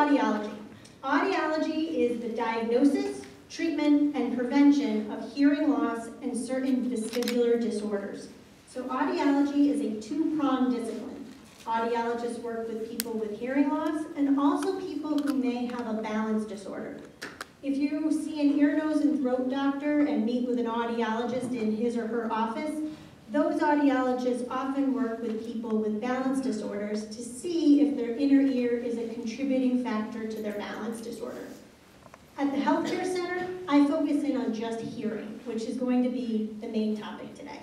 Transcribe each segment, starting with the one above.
audiology? Audiology is the diagnosis, treatment, and prevention of hearing loss and certain vestibular disorders. So audiology is a two-pronged discipline. Audiologists work with people with hearing loss and also people who may have a balance disorder. If you see an ear, nose, and throat doctor and meet with an audiologist in his or her office, those audiologists often work with people with balance disorders to see if their inner ear is a contributing factor to their balance disorder. At the Healthcare Center, I focus in on just hearing, which is going to be the main topic today.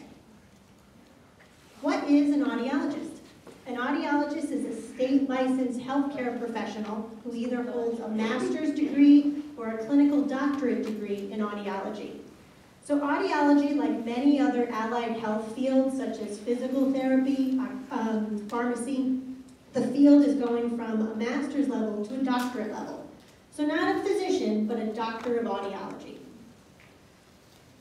What is an audiologist? An audiologist is a state licensed healthcare professional who either holds a master's degree or a clinical doctorate degree in audiology. So audiology, like many other allied health fields such as physical therapy, um, pharmacy, the field is going from a master's level to a doctorate level. So not a physician, but a doctor of audiology.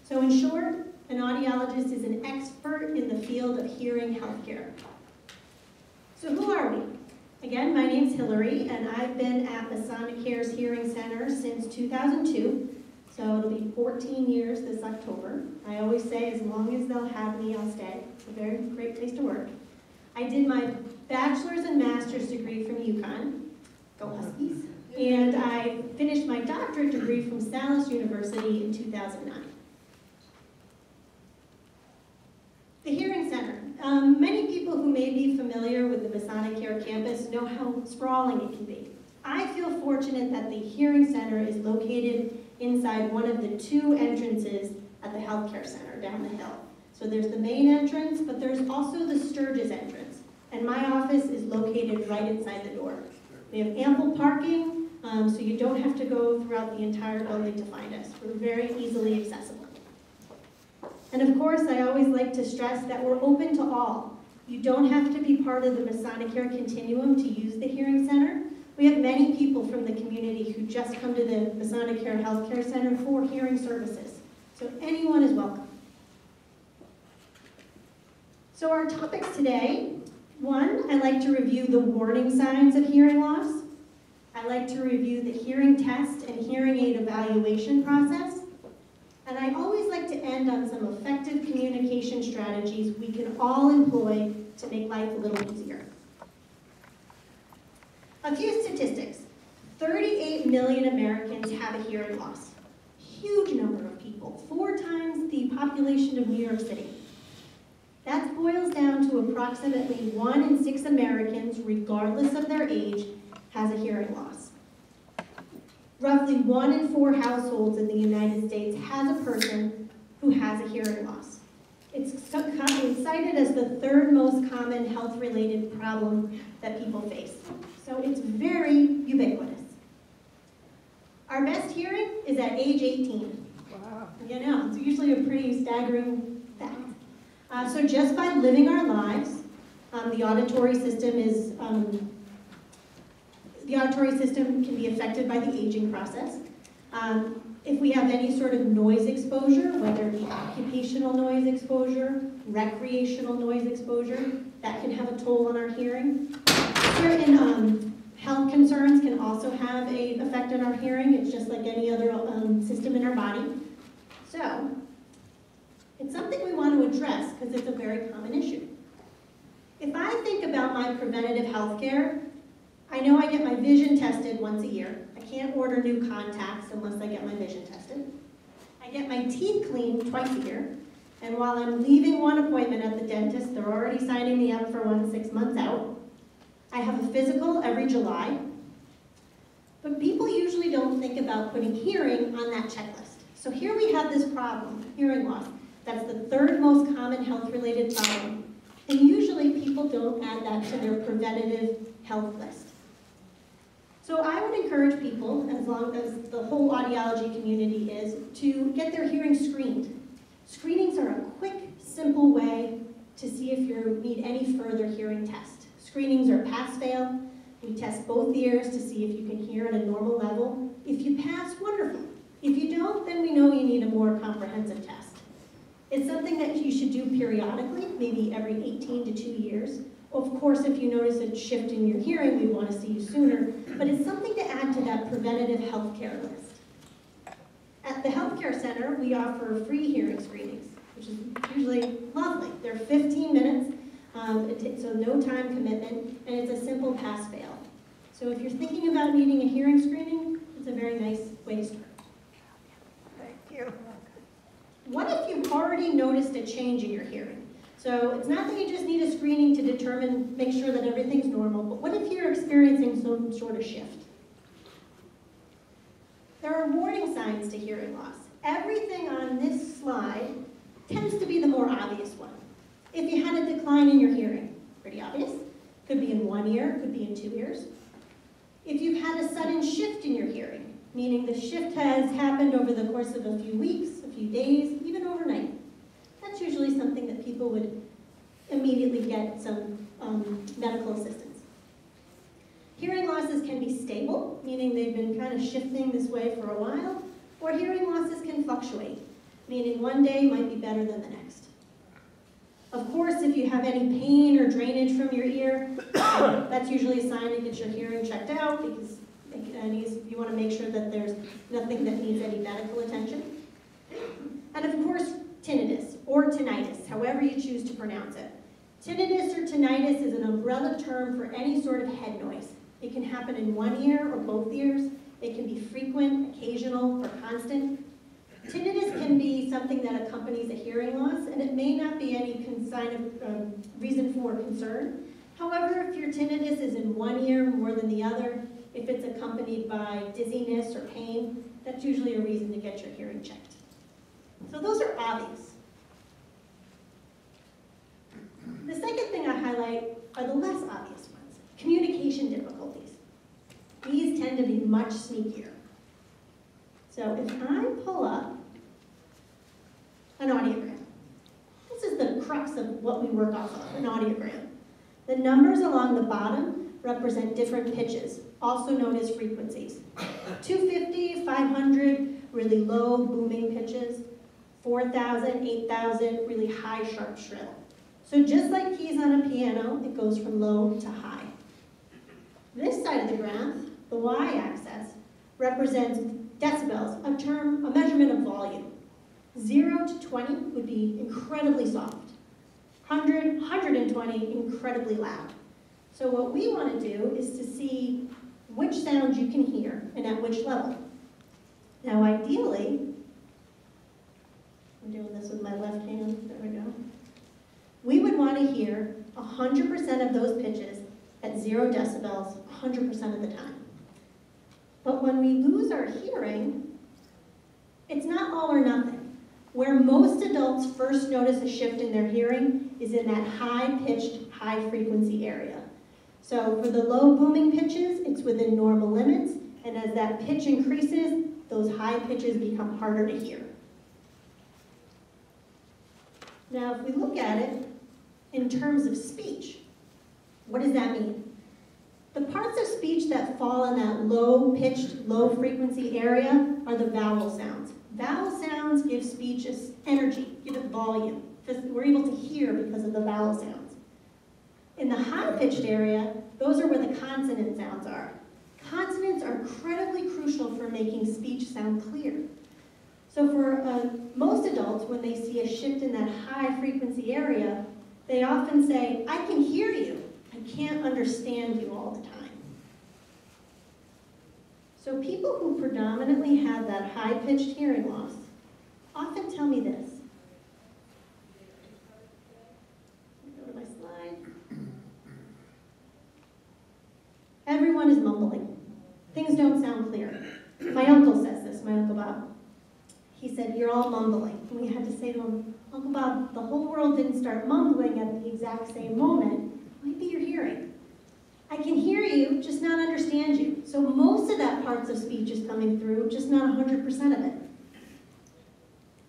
So in short, an audiologist is an expert in the field of hearing healthcare. So who are we? Again, my name's Hillary, and I've been at Masonicare's Hearing Center since 2002. So it'll be 14 years this October. I always say as long as they'll have me, I'll stay. It's a very great place to work. I did my bachelor's and master's degree from UConn. Go Huskies. And I finished my doctorate degree from Salus University in 2009. The Hearing Center. Um, many people who may be familiar with the Masonicare campus know how sprawling it can be. I feel fortunate that the Hearing Center is located inside one of the two entrances at the Healthcare Center down the hill. So there's the main entrance, but there's also the Sturgis entrance. And my office is located right inside the door. We have ample parking, um, so you don't have to go throughout the entire building to find us. We're very easily accessible. And of course, I always like to stress that we're open to all. You don't have to be part of the Masonicare continuum to use the Hearing Center. We have many people from the community who just come to the Masonicare Healthcare Center for hearing services. So anyone is welcome. So our topics today, one, I like to review the warning signs of hearing loss. I like to review the hearing test and hearing aid evaluation process. And I always like to end on some effective communication strategies we can all employ to make life a little easier. A few statistics. 38 million Americans have a hearing loss. Huge number of people, four times the population of New York City. That boils down to approximately one in six Americans, regardless of their age, has a hearing loss. Roughly one in four households in the United States has a person who has a hearing loss. It's cited as the third most common health-related problem that people face. So it's very ubiquitous. Our best hearing is at age 18. Wow. You know, it's usually a pretty staggering fact. Uh, so just by living our lives, um, the auditory system is um, the auditory system can be affected by the aging process. Um, if we have any sort of noise exposure, whether it be occupational noise exposure, recreational noise exposure, that can have a toll on our hearing. Certain um, health concerns can also have an effect on our hearing. It's just like any other um, system in our body. So, it's something we want to address because it's a very common issue. If I think about my preventative health care, I know I get my vision tested once a year. I can't order new contacts unless I get my vision tested. I get my teeth cleaned twice a year. And while I'm leaving one appointment at the dentist, they're already signing me up for one six months out. I have a physical every July. But people usually don't think about putting hearing on that checklist. So here we have this problem, hearing loss. That's the third most common health-related problem. And usually people don't add that to their preventative health list. So I would encourage people, as long as the whole audiology community is, to get their hearing screened. Screenings are a quick, simple way to see if you need any further hearing test. Screenings are pass-fail. We test both ears to see if you can hear at a normal level. If you pass, wonderful. If you don't, then we know you need a more comprehensive test. It's something that you should do periodically, maybe every 18 to 2 years. Of course, if you notice a shift in your hearing, we want to see you sooner, but it's something to add to that preventative health care list. At the healthcare center, we offer free hearing screenings, which is usually lovely. They're 15 minutes, um, so no time commitment, and it's a simple pass-fail. So if you're thinking about needing a hearing screening, it's a very nice way to start. Thank you. What if you've already noticed a change in your hearing? So it's not that you just need a screening to determine, make sure that everything's normal, but what if you're experiencing some sort of shift? There are warning signs to hearing loss. Everything on this slide tends to be the more obvious one. If you had a decline in your hearing, pretty obvious. Could be in one ear, could be in two ears. If you've had a sudden shift in your hearing, meaning the shift has happened over the course of a few weeks, a few days, even overnight, that's usually something that people would immediately get some um, medical assistance. Hearing losses can be stable, meaning they've been kind of shifting this way for a while, or hearing losses can fluctuate, meaning one day might be better than the next. Of course, if you have any pain or drainage from your ear, that's usually a sign to get your hearing checked out because you want to make sure that there's nothing that needs any medical attention. And of course, tinnitus or tinnitus, however you choose to pronounce it. Tinnitus or tinnitus is an umbrella term for any sort of head noise. It can happen in one ear or both ears. It can be frequent, occasional, or constant. Tinnitus can be something that accompanies a hearing loss, and it may not be any sign of um, reason for concern. However, if your tinnitus is in one ear more than the other, if it's accompanied by dizziness or pain, that's usually a reason to get your hearing checked. So those are obvious. The second thing I highlight are the less obvious ones, communication difficulties. These tend to be much sneakier. So if I pull up an audiogram, this is the crux of what we work off of, an audiogram. The numbers along the bottom represent different pitches, also known as frequencies. 250, 500, really low booming pitches. 4,000, 8,000, really high sharp shrill. So just like keys on a piano, it goes from low to high. This side of the graph, the y-axis, represents decibels, a term, a measurement of volume. 0 to 20 would be incredibly soft. 100, 120, incredibly loud. So what we want to do is to see which sounds you can hear and at which level. Now ideally, I'm doing this with my left hand, there we go. We would want to hear 100% of those pitches at zero decibels 100% of the time. But when we lose our hearing, it's not all or nothing. Where most adults first notice a shift in their hearing is in that high-pitched, high-frequency area. So for the low booming pitches, it's within normal limits, and as that pitch increases, those high pitches become harder to hear. Now, if we look at it in terms of speech, what does that mean? The parts of speech that fall in that low-pitched, low-frequency area are the vowel sounds. Vowel sounds give speech its energy, give it volume, because we're able to hear because of the vowel sounds. In the high-pitched area, those are where the consonant sounds are. Consonants are incredibly crucial for making speech sound clear. So for uh, most adults, when they see a shift in that high-frequency area, they often say, I can hear you, I can't understand you all the time. So people who predominantly have that high-pitched hearing loss often tell me this. Go to my slide. Everyone is mumbling. Things don't sound clear. My uncle says this, my Uncle Bob. He said, you're all mumbling. And we had to say to him, Uncle Bob, the whole world didn't start mumbling at the exact same moment. Might be your hearing. I can hear you, just not understand you. So most of that parts of speech is coming through, just not 100% of it.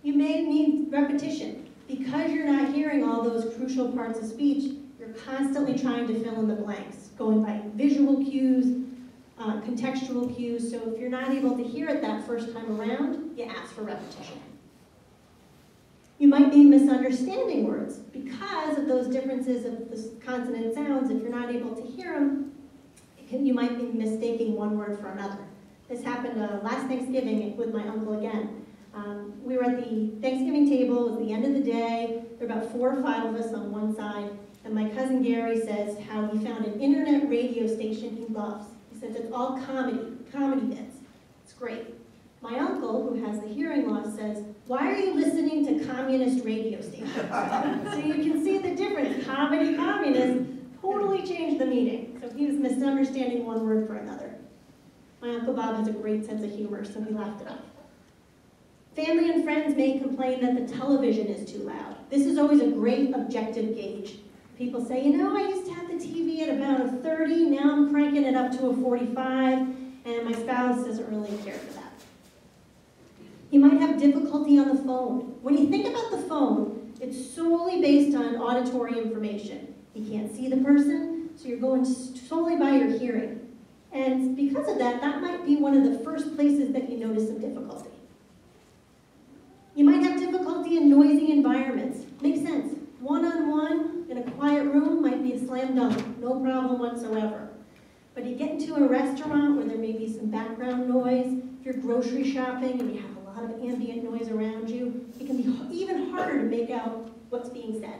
You may need repetition. Because you're not hearing all those crucial parts of speech, you're constantly trying to fill in the blanks, going by visual cues, uh, contextual cues. So if you're not able to hear it that first time around, you ask for repetition. You might be misunderstanding words because of those differences of the consonant sounds. If you're not able to hear them, can, you might be mistaking one word for another. This happened uh, last Thanksgiving with my uncle again. Um, we were at the Thanksgiving table, was the end of the day, there were about four or five of us on one side, and my cousin Gary says how he found an internet radio station he loves. He says it's all comedy, comedy bits. It's great. My uncle, who has the hearing loss, why are you listening to communist radio stations? so you can see the difference. Comedy, communist, totally changed the meaning. So he was misunderstanding one word for another. My Uncle Bob has a great sense of humor, so he laughed it off. Family and friends may complain that the television is too loud. This is always a great objective gauge. People say, you know, I used to have the TV at about a 30, now I'm cranking it up to a 45, and my spouse doesn't really care You might have difficulty on the phone. When you think about the phone, it's solely based on auditory information. You can't see the person, so you're going solely by your hearing. And because of that, that might be one of the first places that you notice some difficulty. You might have difficulty in noisy environments. Makes sense. One-on-one in a quiet room might be a slam dunk, no problem whatsoever. But you get into a restaurant where there may be some background noise, if you're grocery shopping and you have lot of ambient noise around you, it can be even harder to make out what's being said.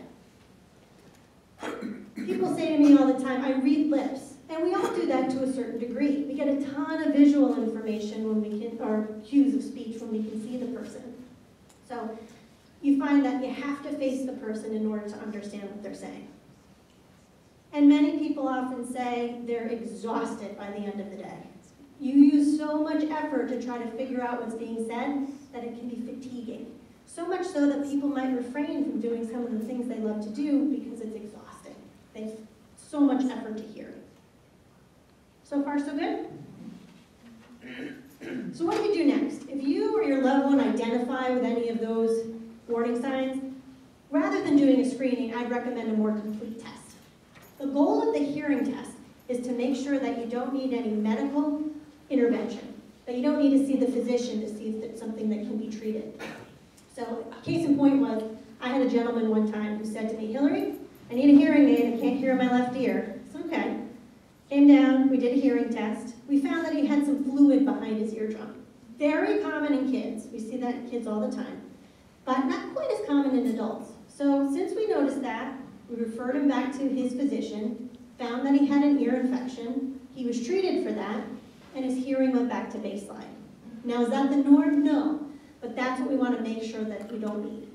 People say to me all the time, I read lips. And we all do that to a certain degree. We get a ton of visual information when we can, or cues of speech when we can see the person. So you find that you have to face the person in order to understand what they're saying. And many people often say they're exhausted by the end of the day. You use so much effort to try to figure out what's being said that it can be fatiguing. So much so that people might refrain from doing some of the things they love to do because it's exhausting. They so much effort to hear. So far, so good? So what do you do next? If you or your loved one identify with any of those warning signs, rather than doing a screening, I'd recommend a more complete test. The goal of the hearing test is to make sure that you don't need any medical intervention, that you don't need to see the physician to see if it's something that can be treated. So case in point was, I had a gentleman one time who said to me, Hillary, I need a hearing aid, I can't hear in my left ear. It's okay. Came down, we did a hearing test. We found that he had some fluid behind his eardrum. Very common in kids. We see that in kids all the time. But not quite as common in adults. So since we noticed that, we referred him back to his physician, found that he had an ear infection. He was treated for that, and his hearing went back to baseline. Now, is that the norm? No. But that's what we want to make sure that we don't need.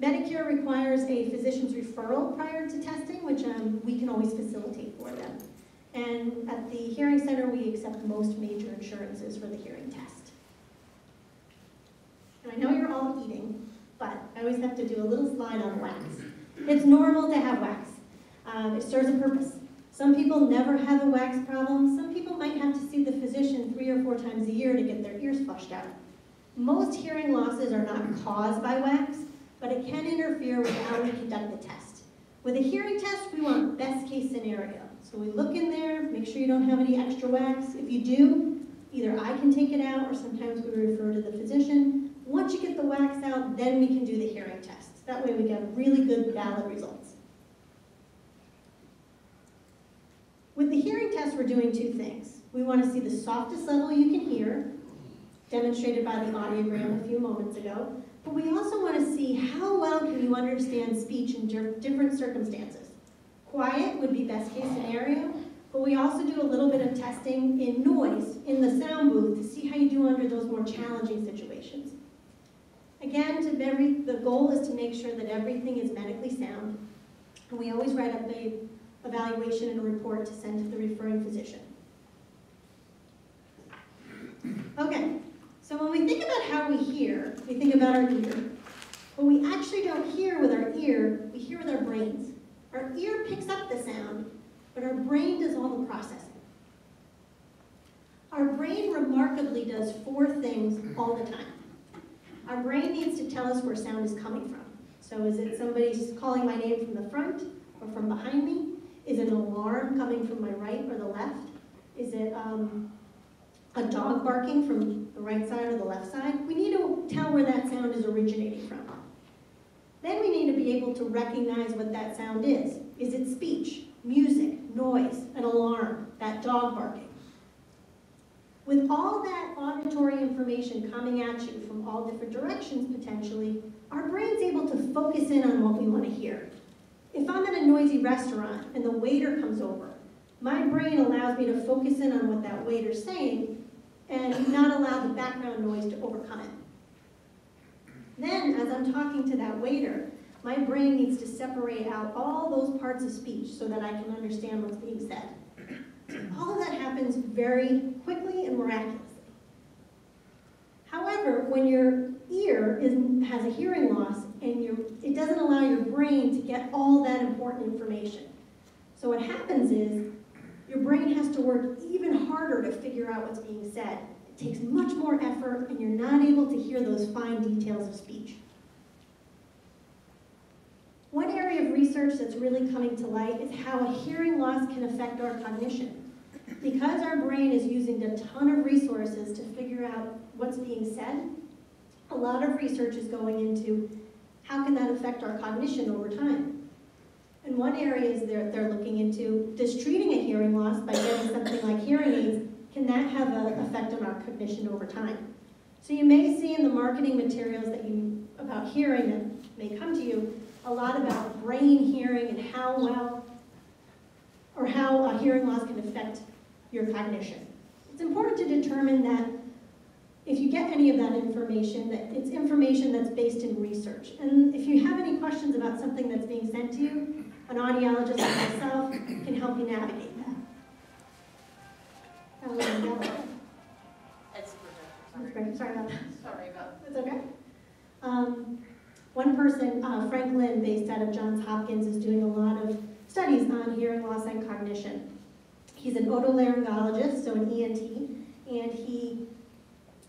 Medicare requires a physician's referral prior to testing, which um, we can always facilitate for them. And at the Hearing Center, we accept most major insurances for the hearing test. And I know you're all eating, but I always have to do a little slide on wax. It's normal to have wax. Um, it serves a purpose. Some people never have a wax problem. Some people might have to see the physician three or four times a year to get their ears flushed out. Most hearing losses are not caused by wax, but it can interfere with how we conduct the test. With a hearing test, we want best case scenario. So we look in there, make sure you don't have any extra wax. If you do, either I can take it out or sometimes we refer to the physician. Once you get the wax out, then we can do the hearing test. That way we get really good, valid results. With the hearing test, we're doing two things. We want to see the softest level you can hear, demonstrated by the audiogram a few moments ago, but we also want to see how well can you understand speech in different circumstances. Quiet would be best case scenario, but we also do a little bit of testing in noise in the sound booth to see how you do under those more challenging situations. Again, to every, the goal is to make sure that everything is medically sound, and we always write up a evaluation and a report to send to the referring physician. Okay, so when we think about how we hear, we think about our ear. But we actually don't hear with our ear, we hear with our brains. Our ear picks up the sound, but our brain does all the processing. Our brain remarkably does four things all the time. Our brain needs to tell us where sound is coming from. So is it somebody calling my name from the front or from behind me? Is it an alarm coming from my right or the left? Is it um, a dog barking from the right side or the left side, we need to tell where that sound is originating from. Then we need to be able to recognize what that sound is. Is it speech, music, noise, an alarm, that dog barking? With all that auditory information coming at you from all different directions potentially, our brain's able to focus in on what we want to hear. If I'm at a noisy restaurant and the waiter comes over, my brain allows me to focus in on what that waiter's saying and not allow the background noise to overcome it. Then, as I'm talking to that waiter, my brain needs to separate out all those parts of speech so that I can understand what's being said. All of that happens very quickly and miraculously. However, when your ear is, has a hearing loss and your, it doesn't allow your brain to get all that important information. So what happens is your brain has to work even harder to figure out what's being said. It takes much more effort and you're not able to hear those fine details of speech. One area of research that's really coming to light is how a hearing loss can affect our cognition. Because our brain is using a ton of resources to figure out what's being said, a lot of research is going into how can that affect our cognition over time. And one area is they're, they're looking into, does treating a hearing loss by getting something like hearing aids, can that have an effect on our cognition over time? So you may see in the marketing materials that you, about hearing that may come to you, a lot about brain hearing and how well, or how a hearing loss can affect your cognition. It's important to determine that if you get any of that information, that it's information that's based in research. And if you have any questions about something that's being sent to you, an audiologist like myself can help you navigate that. That was a yellow. It's the That's great, sorry about that. sorry. About That's okay. Um, one person, uh, Frank Lin, based out of Johns Hopkins, is doing a lot of studies on hearing loss and cognition. He's an otolaryngologist, so an ENT, and he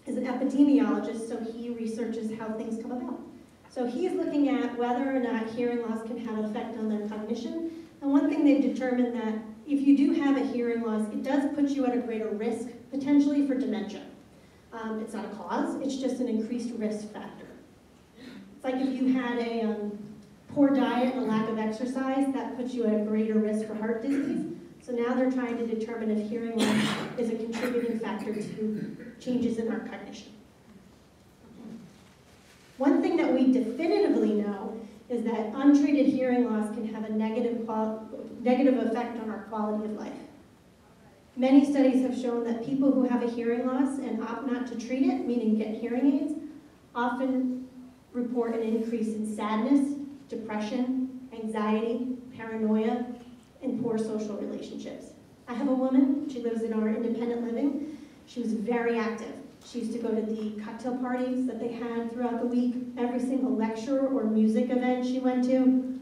is an epidemiologist, so he researches how things come about. So he's looking at whether or not hearing loss can have an effect on their cognition. And one thing they've determined that if you do have a hearing loss, it does put you at a greater risk, potentially for dementia. Um, it's not a cause, it's just an increased risk factor. It's like if you had a um, poor diet and a lack of exercise, that puts you at a greater risk for heart disease. So now they're trying to determine if hearing loss is a contributing factor to changes in our cognition. One thing that we definitively know is that untreated hearing loss can have a negative, negative effect on our quality of life. Many studies have shown that people who have a hearing loss and opt not to treat it, meaning get hearing aids, often report an increase in sadness, depression, anxiety, paranoia, and poor social relationships. I have a woman, she lives in our independent living. She was very active. She used to go to the cocktail parties that they had throughout the week, every single lecture or music event she went to.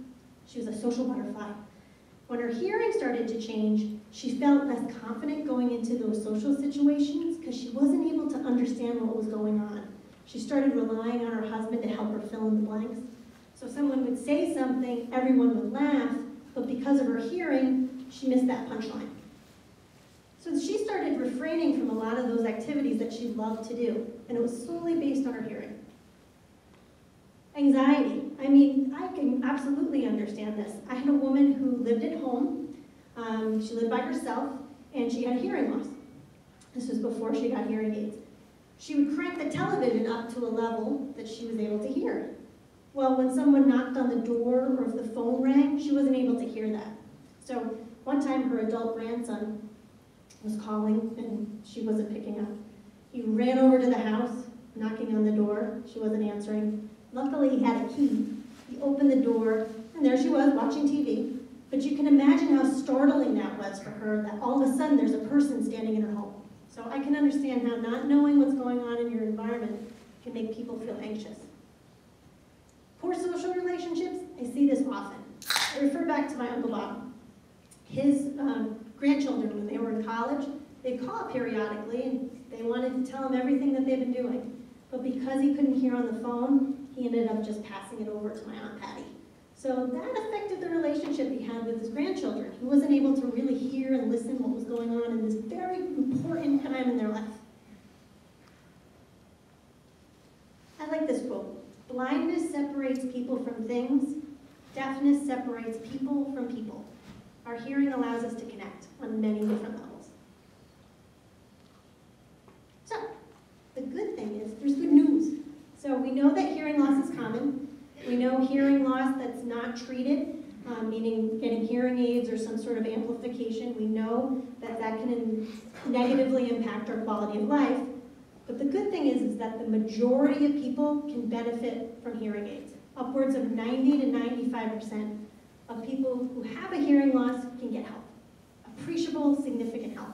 She was a social butterfly. When her hearing started to change, she felt less confident going into those social situations because she wasn't able to understand what was going on. She started relying on her husband to help her fill in the blanks. So someone would say something, everyone would laugh, but because of her hearing, she missed that punchline. So she started refraining from a lot of those activities that she loved to do, and it was solely based on her hearing. Anxiety. I mean, I can absolutely understand this. I had a woman who lived at home. Um, she lived by herself, and she had hearing loss. This was before she got hearing aids. She would crank the television up to a level that she was able to hear. Well, when someone knocked on the door or if the phone rang, she wasn't able to hear that. So one time her adult grandson was calling and she wasn't picking up. He ran over to the house, knocking on the door. She wasn't answering. Luckily, he had a key. He opened the door, and there she was watching TV. But you can imagine how startling that was for her that all of a sudden there's a person standing in her home. So I can understand how not knowing what's going on in your environment can make people feel anxious. back to my Uncle Bob. His um, grandchildren, when they were in college, they'd call periodically and they wanted to tell him everything that they've been doing. But because he couldn't hear on the phone, he ended up just passing it over to my Aunt Patty. So that affected the relationship he had with his grandchildren. He wasn't able to really hear and listen what was going on in this very important time in their life. I like this quote. Blindness separates people from things, Deafness separates people from people. Our hearing allows us to connect on many different levels. So, the good thing is there's good news. So we know that hearing loss is common. We know hearing loss that's not treated, um, meaning getting hearing aids or some sort of amplification. We know that that can negatively impact our quality of life. But the good thing is, is that the majority of people can benefit from hearing aids. Upwards of 90 to 95% of people who have a hearing loss can get help. Appreciable, significant help.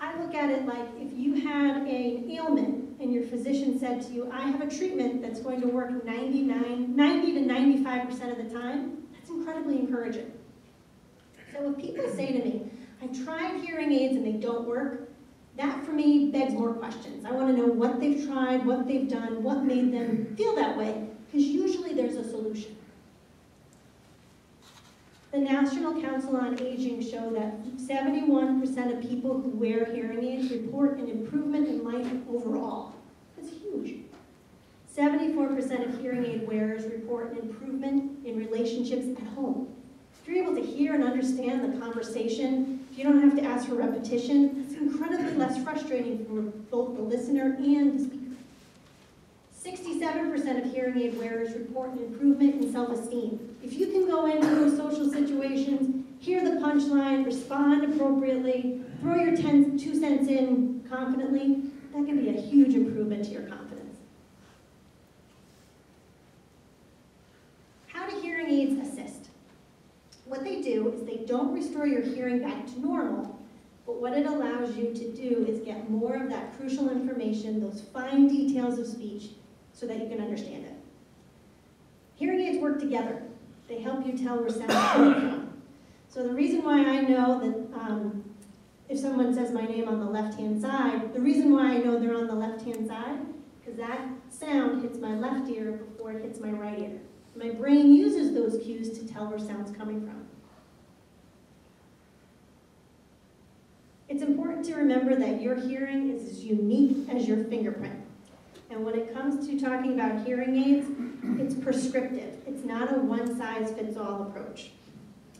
I look at it like if you had an ailment and your physician said to you, I have a treatment that's going to work 99, 90 to 95% of the time, that's incredibly encouraging. So if people say to me, I tried hearing aids and they don't work, that for me begs more questions. I want to know what they've tried, what they've done, what made them feel that way, because usually there's a solution. The National Council on Aging show that 71% of people who wear hearing aids report an improvement in life overall. That's huge. 74% of hearing aid wearers report an improvement in relationships at home. If you're able to hear and understand the conversation, if you don't have to ask for repetition, it's incredibly less frustrating for both the listener and. 67% of hearing aid wearers report an improvement in self-esteem. If you can go into social situations, hear the punchline, respond appropriately, throw your ten, two cents in confidently, that can be a huge improvement to your confidence. How do hearing aids assist? What they do is they don't restore your hearing back to normal, but what it allows you to do is get more of that crucial information, those fine details of speech, so that you can understand it. Hearing aids work together. They help you tell where sound is coming from. So the reason why I know that um, if someone says my name on the left-hand side, the reason why I know they're on the left-hand side, because that sound hits my left ear before it hits my right ear. My brain uses those cues to tell where sound's coming from. It's important to remember that your hearing is as unique as your fingerprint. And when it comes to talking about hearing aids, it's prescriptive. It's not a one-size-fits-all approach.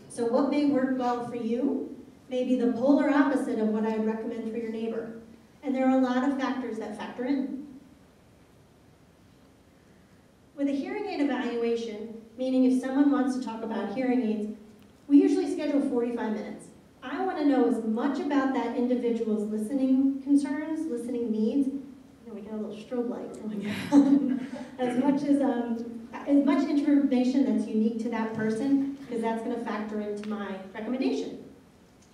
So what may work well for you may be the polar opposite of what I'd recommend for your neighbor. And there are a lot of factors that factor in. With a hearing aid evaluation, meaning if someone wants to talk about hearing aids, we usually schedule 45 minutes. I want to know as much about that individual's listening concerns, listening needs, a little strobe light going on. as much as um, as much information that's unique to that person, because that's going to factor into my recommendation.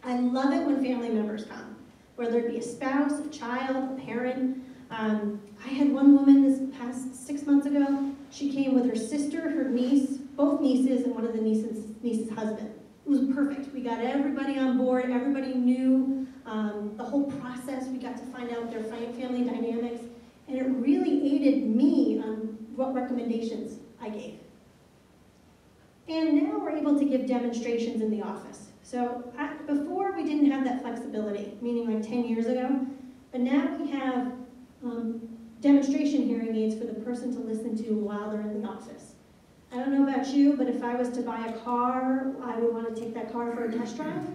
I love it when family members come, whether it be a spouse, a child, a parent. Um, I had one woman this past six months ago. She came with her sister, her niece, both nieces, and one of the nieces' niece's husband. It was perfect. We got everybody on board. Everybody knew um, the whole process. We got to find out their family dynamics. And it really aided me on what recommendations I gave. And now we're able to give demonstrations in the office. So I, before we didn't have that flexibility, meaning like 10 years ago, but now we have um, demonstration hearing aids for the person to listen to while they're in the office. I don't know about you, but if I was to buy a car, I would want to take that car for a test drive.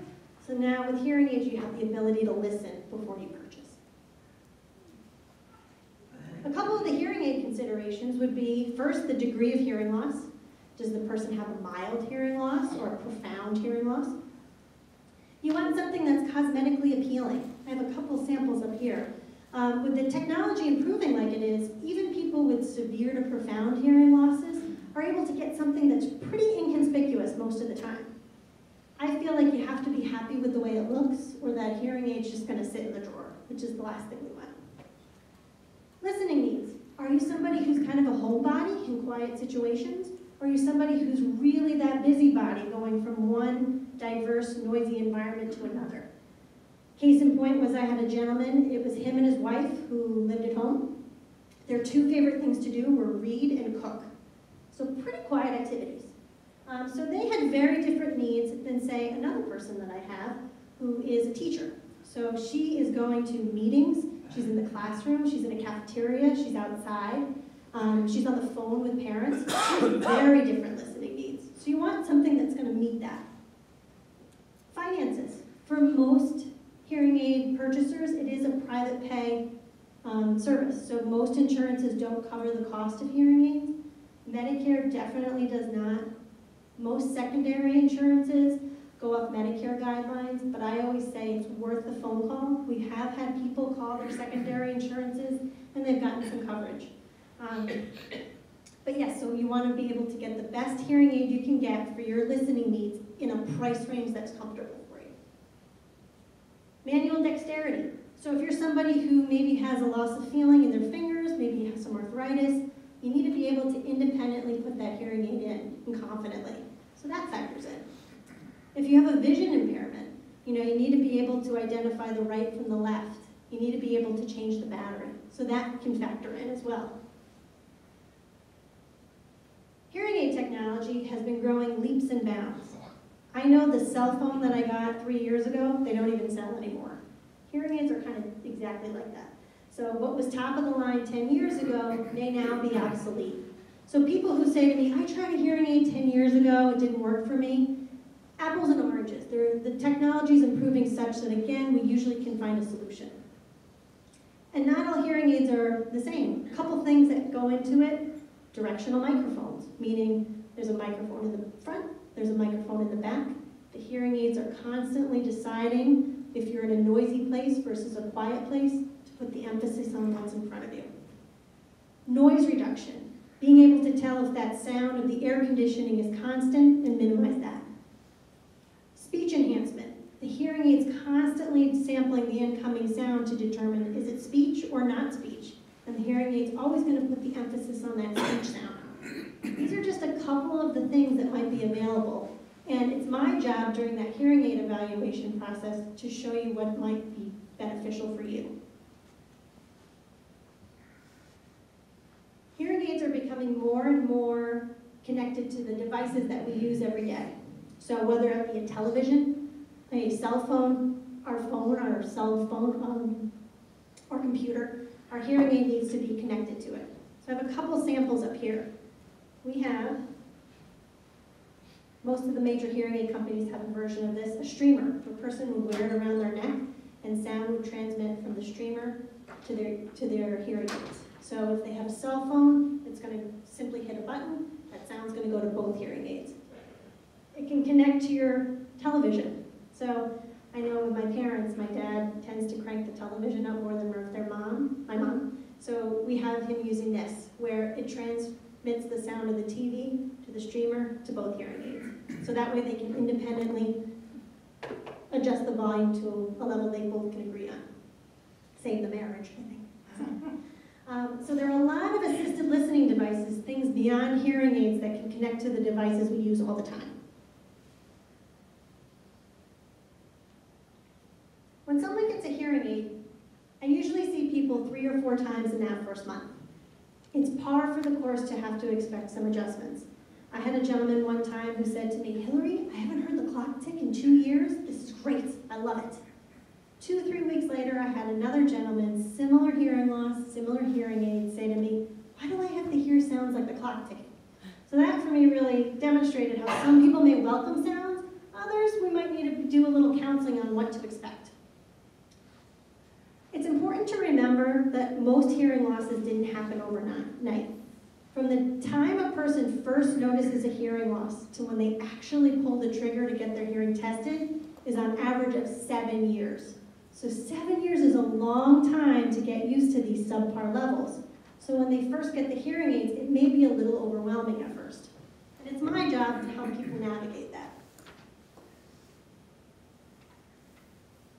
So now with hearing aids, you have the ability to listen before you purchase. A couple of the hearing aid considerations would be, first, the degree of hearing loss. Does the person have a mild hearing loss or a profound hearing loss? You want something that's cosmetically appealing. I have a couple samples up here. Um, with the technology improving like it is, even people with severe to profound hearing losses are able to get something that's pretty inconspicuous most of the time. I feel like you have to be happy with the way it looks or that hearing aid's just gonna sit in the drawer, which is the last thing we. Listening needs. Are you somebody who's kind of a homebody in quiet situations? Or are you somebody who's really that busybody going from one diverse, noisy environment to another? Case in point was I had a gentleman, it was him and his wife who lived at home. Their two favorite things to do were read and cook. So pretty quiet activities. Um, so they had very different needs than, say, another person that I have who is a teacher. So she is going to meetings, she's in the classroom, she's in a cafeteria, she's outside. Um, she's on the phone with parents. Very different listening needs. So you want something that's going to meet that. Finances. For most hearing aid purchasers, it is a private pay um, service. So most insurances don't cover the cost of hearing aids. Medicare definitely does not. Most secondary insurances go off Medicare guidelines, but I always say it's worth the phone call. We have had people call their secondary insurances and they've gotten some coverage. Um, but yes, so you want to be able to get the best hearing aid you can get for your listening needs in a price range that's comfortable for you. Manual dexterity. So if you're somebody who maybe has a loss of feeling in their fingers, maybe you have some arthritis, you need to be able to independently put that hearing aid in and confidently. So that factors in. If you have a vision impairment, you know, you need to be able to identify the right from the left. You need to be able to change the battery. So that can factor in as well. Hearing aid technology has been growing leaps and bounds. I know the cell phone that I got three years ago, they don't even sell anymore. Hearing aids are kind of exactly like that. So what was top of the line 10 years ago may now be obsolete. So people who say to me, I tried a hearing aid 10 years ago, it didn't work for me, apples and oranges. The technology is improving such that, again, we usually can find a solution. And not all hearing aids are the same. A couple things that go into it, directional microphones, meaning there's a microphone in the front, there's a microphone in the back. The hearing aids are constantly deciding if you're in a noisy place versus a quiet place to put the emphasis on what's in front of you. Noise reduction, being able to tell if that sound of the air conditioning is constant and minimize that. Speech enhancement, the hearing aid's constantly sampling the incoming sound to determine is it speech or not speech. And the hearing aid's always going to put the emphasis on that speech sound. These are just a couple of the things that might be available. And it's my job during that hearing aid evaluation process to show you what might be beneficial for you. Hearing aids are becoming more and more connected to the devices that we use every day. So whether it be a television, a cell phone, our phone, our cell phone, um, or computer, our hearing aid needs to be connected to it. So I have a couple samples up here. We have, most of the major hearing aid companies have a version of this, a streamer. A person would wear it around their neck and sound would transmit from the streamer to their, to their hearing aids. So if they have a cell phone, it's going to simply hit a button, that sound's going to go to both hearing aids. It can connect to your television. So I know with my parents, my dad tends to crank the television up more than their mom, my mom. So we have him using this, where it transmits the sound of the TV to the streamer to both hearing aids. So that way they can independently adjust the volume to a level they both can agree on. Save the marriage, I think. Um, so there are a lot of assisted listening devices, things beyond hearing aids that can connect to the devices we use all the time. When someone gets a hearing aid, I usually see people three or four times in that first month. It's par for the course to have to expect some adjustments. I had a gentleman one time who said to me, Hillary, I haven't heard the clock tick in two years. This is great. I love it. Two, or three weeks later, I had another gentleman, similar hearing loss, similar hearing aids, say to me, why do I have to hear sounds like the clock ticking? So that for me really demonstrated how some people may welcome sounds, others we might need to do a little counseling on what to expect. It's important to remember that most hearing losses didn't happen overnight. From the time a person first notices a hearing loss to when they actually pull the trigger to get their hearing tested is on average of seven years. So seven years is a long time to get used to these subpar levels. So when they first get the hearing aids, it may be a little overwhelming at first. And it's my job to help people navigate that.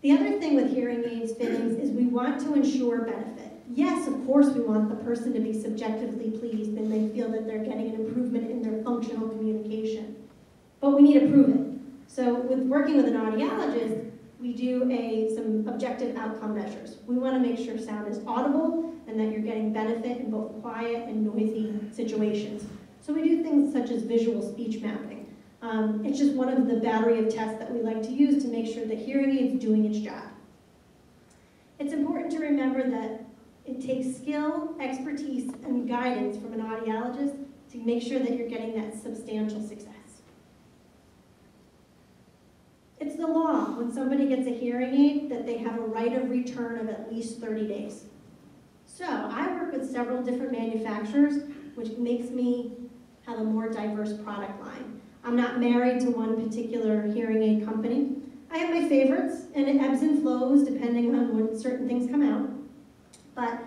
The other thing with hearing aids fittings is we want to ensure benefit. Yes, of course we want the person to be subjectively pleased and they feel that they're getting an improvement in their functional communication. But we need to prove it. So with working with an audiologist, we do a, some objective outcome measures. We want to make sure sound is audible and that you're getting benefit in both quiet and noisy situations. So we do things such as visual speech mapping. Um, it's just one of the battery of tests that we like to use to make sure the hearing aid's doing its job. It's important to remember that It takes skill, expertise, and guidance from an audiologist to make sure that you're getting that substantial success. It's the law, when somebody gets a hearing aid, that they have a right of return of at least 30 days. So I work with several different manufacturers, which makes me have a more diverse product line. I'm not married to one particular hearing aid company. I have my favorites, and it ebbs and flows depending on when certain things come out. But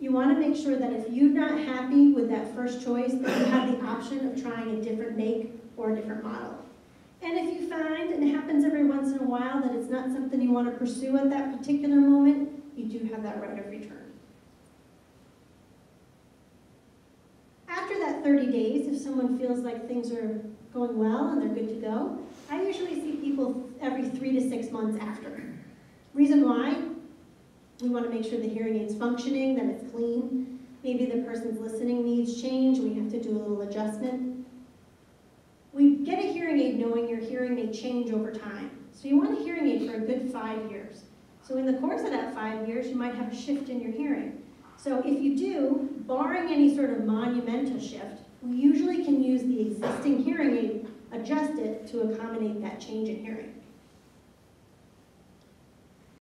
you want to make sure that if you're not happy with that first choice, that you have the option of trying a different make or a different model. And if you find, and it happens every once in a while, that it's not something you want to pursue at that particular moment, you do have that right of return. After that 30 days, if someone feels like things are going well and they're good to go, I usually see people every three to six months after. Reason why? We want to make sure the hearing aid's functioning, that it's clean. Maybe the person's listening needs change, we have to do a little adjustment. We get a hearing aid knowing your hearing may change over time. So you want a hearing aid for a good five years. So in the course of that five years, you might have a shift in your hearing. So if you do, barring any sort of monumental shift, we usually can use the existing hearing aid, adjust it to accommodate that change in hearing.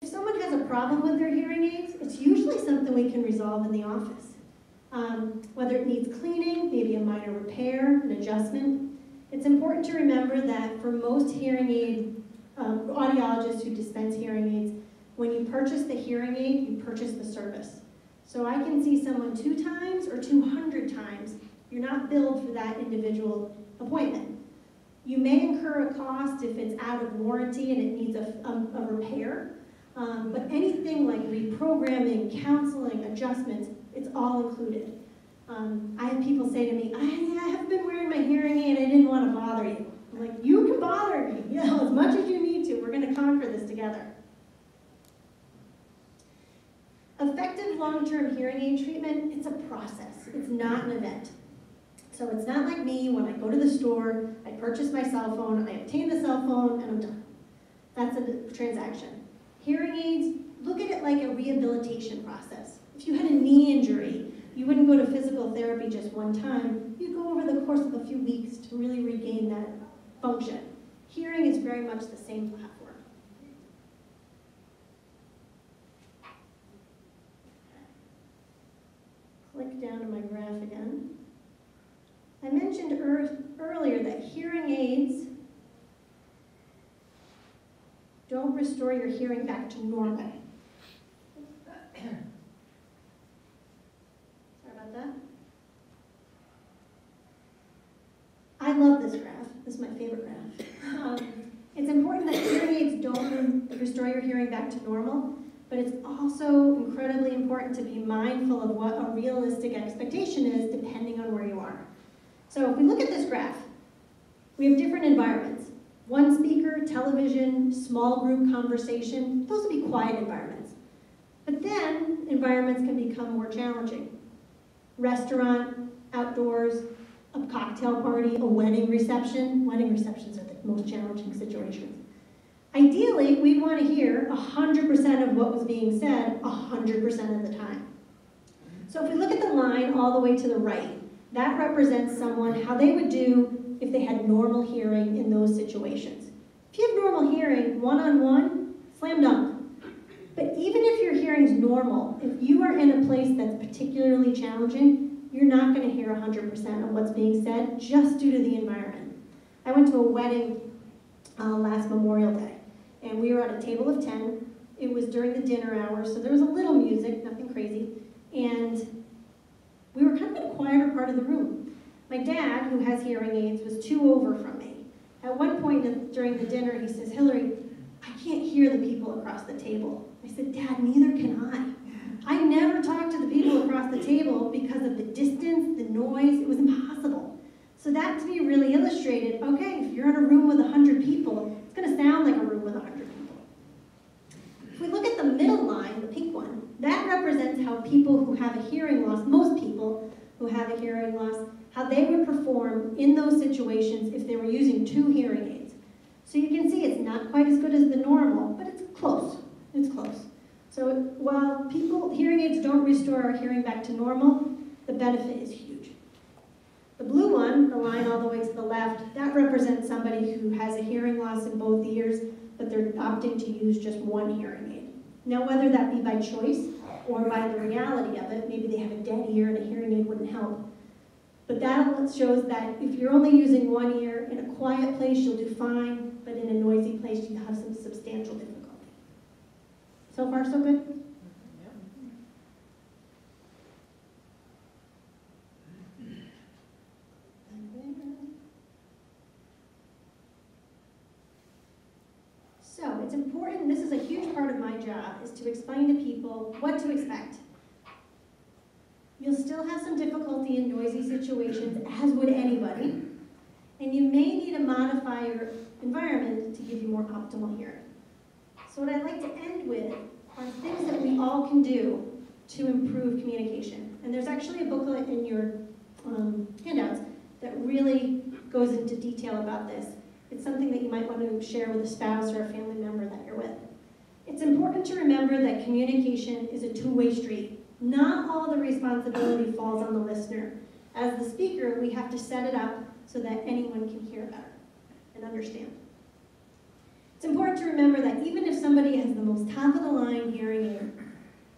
If someone has a problem with their hearing aids, it's usually something we can resolve in the office. Um, whether it needs cleaning, maybe a minor repair, an adjustment. It's important to remember that for most hearing aid um, audiologists who dispense hearing aids, when you purchase the hearing aid, you purchase the service. So I can see someone two times or 200 times. You're not billed for that individual appointment. You may incur a cost if it's out of warranty and it needs a, a, a repair. Um, but anything like reprogramming, counseling, adjustments, it's all included. Um, I have people say to me, I, I have been wearing my hearing aid, I didn't want to bother you. I'm like, you can bother me, you know, as much as you need to. We're going to conquer this together. Effective long-term hearing aid treatment, it's a process. It's not an event. So it's not like me when I go to the store, I purchase my cell phone, I obtain the cell phone, and I'm done. That's a transaction. Hearing aids, look at it like a rehabilitation process. If you had a knee injury, you wouldn't go to physical therapy just one time. You'd go over the course of a few weeks to really regain that function. Hearing is very much the same platform. Click down to my graph again. I mentioned er earlier that hearing aids don't restore your hearing back to normal. Sorry about that. I love this graph. This is my favorite graph. Um, it's important that hearing aids don't restore your hearing back to normal, but it's also incredibly important to be mindful of what a realistic expectation is depending on where you are. So if we look at this graph, we have different environments. One speaker, television, small group conversation, those would be quiet environments. But then environments can become more challenging. Restaurant, outdoors, a cocktail party, a wedding reception. Wedding receptions are the most challenging situations. Ideally, we want to hear 100% of what was being said 100% of the time. So if we look at the line all the way to the right, that represents someone, how they would do if they had normal hearing in those situations. If you have normal hearing, one-on-one, -on -one, slam dunk. But even if your hearing's normal, if you are in a place that's particularly challenging, you're not going to hear 100% of what's being said just due to the environment. I went to a wedding uh, last Memorial Day, and we were at a table of 10. It was during the dinner hour, so there was a little music, nothing crazy, and we were kind of in a quieter part of the room. My dad, who has hearing aids, was two over from me. At one point during the dinner, he says, Hillary, I can't hear the people across the table. I said, Dad, neither can I. I never talk to the people across the table because of the distance, the noise, it was impossible. So that to me really illustrated, okay, if you're in a room with 100 people, it's gonna sound like a room with 100 people. If we look at the middle line, the pink one, that represents how people who have a hearing loss, most people who have a hearing loss, how they would perform in those situations if they were using two hearing aids. So you can see it's not quite as good as the normal, but it's close, it's close. So while people, hearing aids don't restore our hearing back to normal, the benefit is huge. The blue one, the line all the way to the left, that represents somebody who has a hearing loss in both ears, but they're opting to use just one hearing aid. Now, whether that be by choice or by the reality of it, maybe they have a dead ear and a hearing aid wouldn't help. But that shows that if you're only using one ear, in a quiet place, you'll do fine, but in a noisy place, you have some substantial difficulty. So far, so good? So it's important, this is a huge part of my job, is to explain to people what to expect. You'll still have some difficulty in noisy situations, as would anybody, and you may need to modify your environment to give you more optimal hearing. So what I'd like to end with are things that we all can do to improve communication. And there's actually a booklet in your um, handouts that really goes into detail about this. It's something that you might want to share with a spouse or a family member that you're with. It's important to remember that communication is a two-way street. Not all the responsibility falls on the listener. As the speaker, we have to set it up so that anyone can hear better and understand. It's important to remember that even if somebody has the most top of the line hearing aid,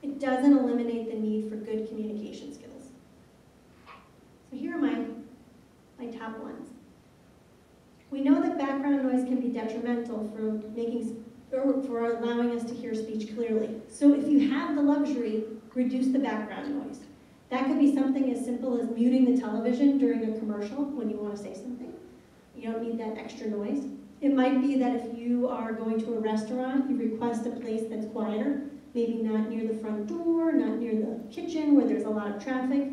it doesn't eliminate the need for good communication skills. So here are my, my top ones. We know that background noise can be detrimental for making or for allowing us to hear speech clearly. So if you have the luxury, reduce the background noise. That could be something as simple as muting the television during a commercial when you want to say something. You don't need that extra noise. It might be that if you are going to a restaurant, you request a place that's quieter, maybe not near the front door, not near the kitchen where there's a lot of traffic.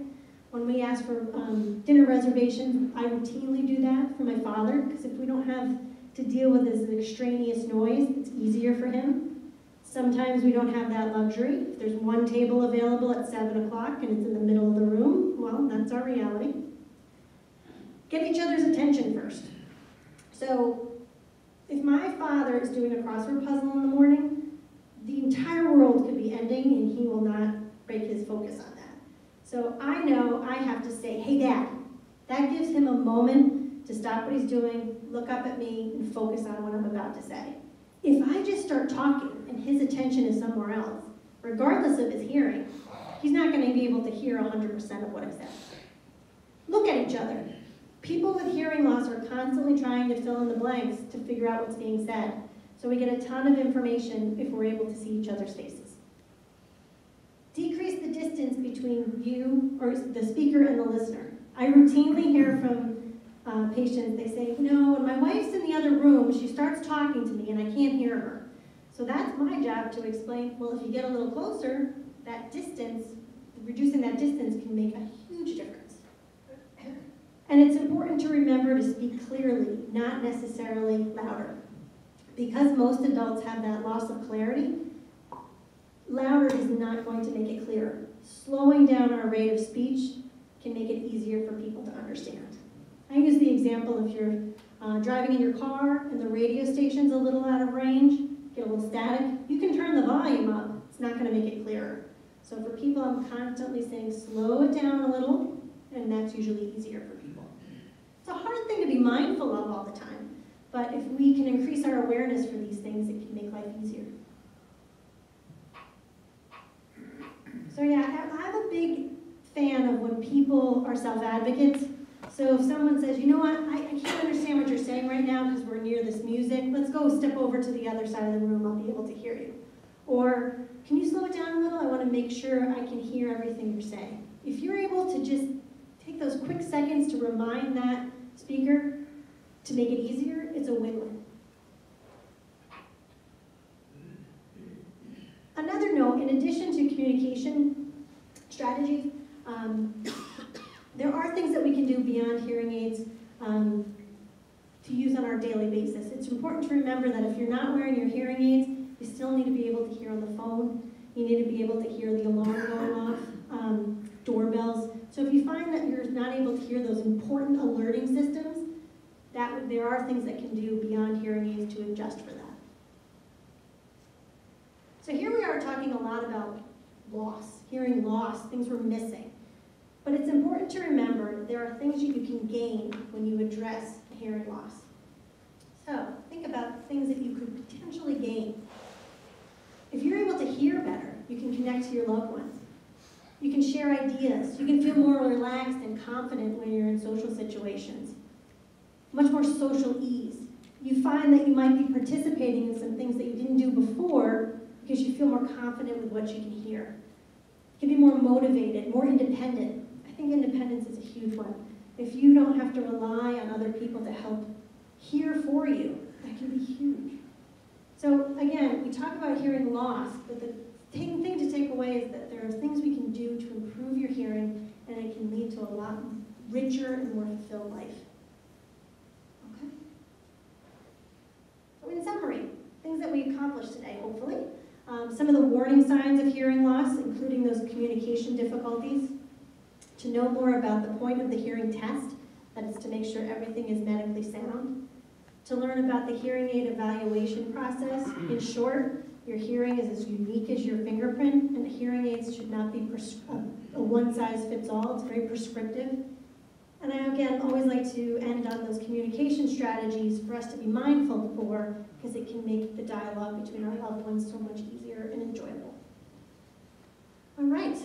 When we ask for um, dinner reservations, I routinely do that for my father, because if we don't have to deal with this extraneous noise, it's easier for him. Sometimes we don't have that luxury. If there's one table available at 7 o'clock and it's in the middle of the room, well, that's our reality. Get each other's attention first. So, if my father is doing a crossword puzzle in the morning, the entire world could be ending and he will not break his focus on that. So I know I have to say, hey dad, that gives him a moment to stop what he's doing, look up at me, and focus on what I'm about to say. If I just start talking and his attention is somewhere else, regardless of his hearing, he's not going to be able to hear 100% of what I said. Look at each other. People with hearing loss are constantly trying to fill in the blanks to figure out what's being said. So we get a ton of information if we're able to see each other's faces. Decrease the distance between you, or the speaker and the listener. I routinely hear from uh, patients, they say, know, when my wife's in the other room, she starts talking to me and I can't hear her. So that's my job to explain, well, if you get a little closer, that distance, reducing that distance can make a huge difference. And it's important to remember to speak clearly, not necessarily louder. Because most adults have that loss of clarity, louder is not going to make it clearer. Slowing down our rate of speech can make it easier for people to understand. I use the example if you're uh, driving in your car and the radio station's a little out of range, get a little static, you can turn the volume up. It's not going to make it clearer. So for people, I'm constantly saying slow it down a little, and that's usually easier for people. It's a hard thing to be mindful of all the time, but if we can increase our awareness for these things, it can make life easier. So yeah, I'm a big fan of when people are self-advocates. So if someone says, you know what, I, I can't understand what you're saying right now because we're near this music, let's go step over to the other side of the room, I'll be able to hear you. Or, can you slow it down a little? I want to make sure I can hear everything you're saying. If you're able to just take those quick seconds to remind that speaker to make it easier, it's a win-win. Another note, in addition to communication strategies, um, there are things that we beyond hearing aids um, to use on our daily basis. It's important to remember that if you're not wearing your hearing aids, you still need to be able to hear on the phone. You need to be able to hear the alarm going off, um, doorbells. So if you find that you're not able to hear those important alerting systems, that there are things that can do beyond hearing aids to adjust for that. So here we are talking a lot about loss, hearing loss, things we're missing. But it's important to remember there are things that you can gain when you address hearing loss. So think about things that you could potentially gain. If you're able to hear better, you can connect to your loved ones. You can share ideas. You can feel more relaxed and confident when you're in social situations. Much more social ease. You find that you might be participating in some things that you didn't do before because you feel more confident with what you can hear. You can be more motivated, more independent. Think independence is a huge one. If you don't have to rely on other people to help hear for you, that can be huge. So again, we talk about hearing loss, but the thing, thing to take away is that there are things we can do to improve your hearing, and it can lead to a lot richer and more fulfilled life. Okay? So in summary, things that we accomplished today, hopefully. Um, some of the warning signs of hearing loss, including those communication difficulties to know more about the point of the hearing test, that is to make sure everything is medically sound, to learn about the hearing aid evaluation process. In short, your hearing is as unique as your fingerprint, and hearing aids should not be a one-size-fits-all. It's very prescriptive. And I, again, always like to end on those communication strategies for us to be mindful for, because it can make the dialogue between our loved ones so much easier and enjoyable. All right.